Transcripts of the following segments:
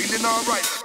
feeling alright.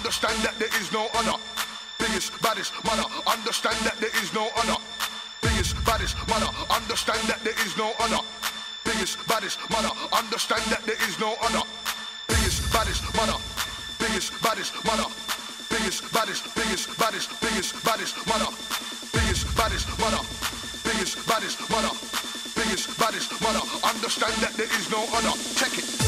Understand that there is no honor. Biggest, baddest mother. Understand that there is no honor. Biggest, baddest mother. Understand that there is no honor. Biggest, baddest mother. Understand that there is no honor. Biggest, baddest mother. Biggest, baddest mother. Biggest, baddest, biggest, baddest, biggest, baddest mother. Biggest, baddest mother. Biggest, baddest mother. Biggest, baddest mother. Understand that there is no honor. Check it.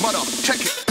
Mother, check it.